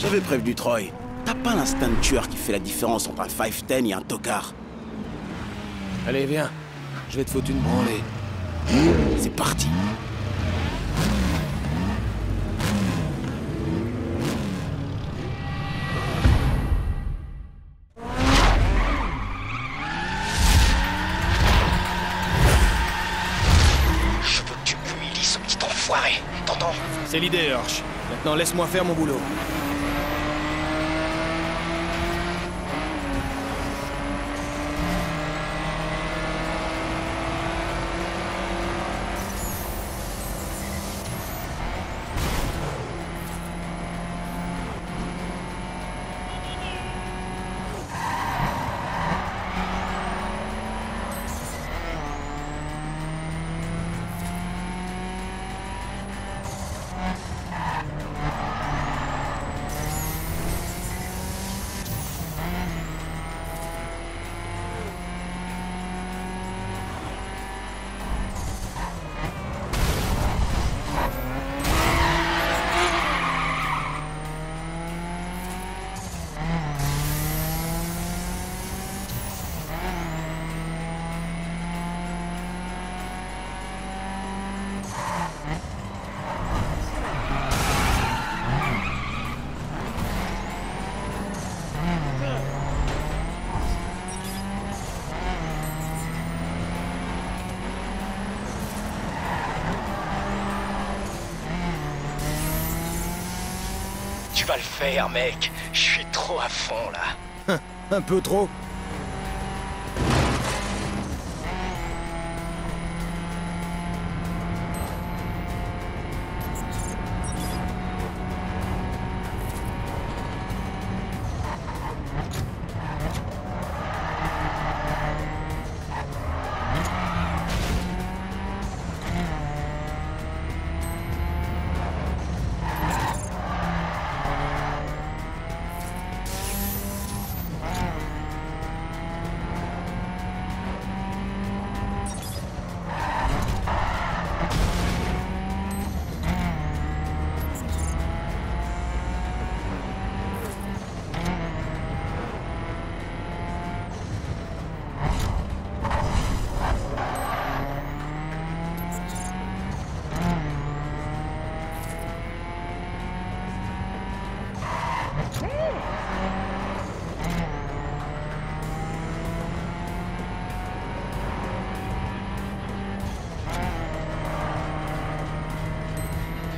J'avais prévenu Troy. T'as pas l'instinct de tueur qui fait la différence entre un 5-10 et un tocard. Allez, viens. Je vais te foutre une branlée. C'est parti. Je veux que tu humilies ce petit enfoiré. T'entends? C'est l'idée, Hirsch. Maintenant, laisse-moi faire mon boulot. Tu vas le faire, mec. Je suis trop à fond là. Un peu trop.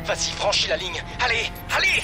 Vas-y, franchis la ligne. Allez, allez